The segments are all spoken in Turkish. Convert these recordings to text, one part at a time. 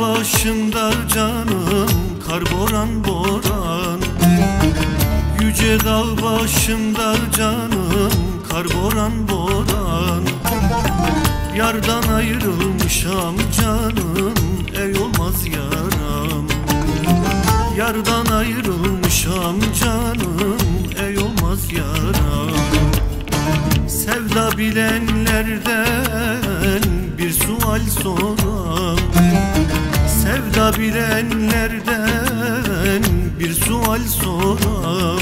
başımda canım Kar boran Yüce dağ başımda canım Kar boran Yardan ayrılmışam canım Ey olmaz yaram. Yardan ayrılmışam canım Ey olmaz yaram. Sevda bilenlerden bir soram Sevda bilenlerden bir sual soram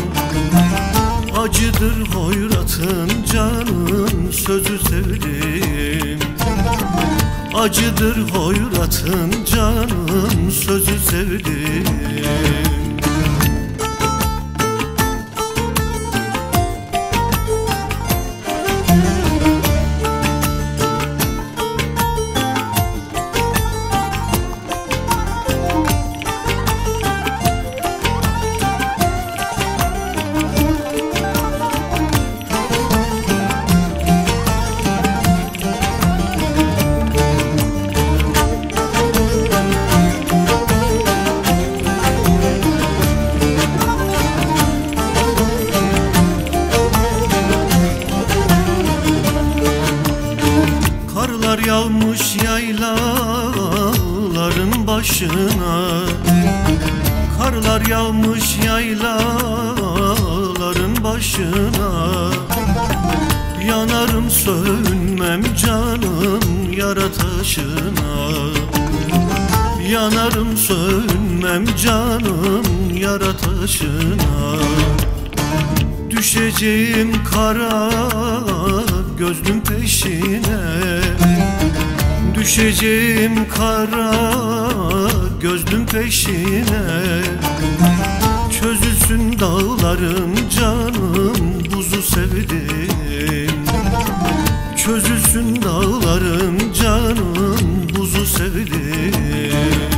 Acıdır hoyratın canım sözü sevdim. Acıdır hoyratın canım sözü sevdim yağmış yaylaların başına. Karlar yağmış yaylaların başına. Yanarım sönmem canım yara taşına. Yanarım sönmem canım yara taşına. Düşeceğim kara gözlüm peşine Düşeceğim kara gözlüm peşine. Çözülsün dağlarım canım buzu sevdim. Çözülsün dağlarım canım buzu sevdim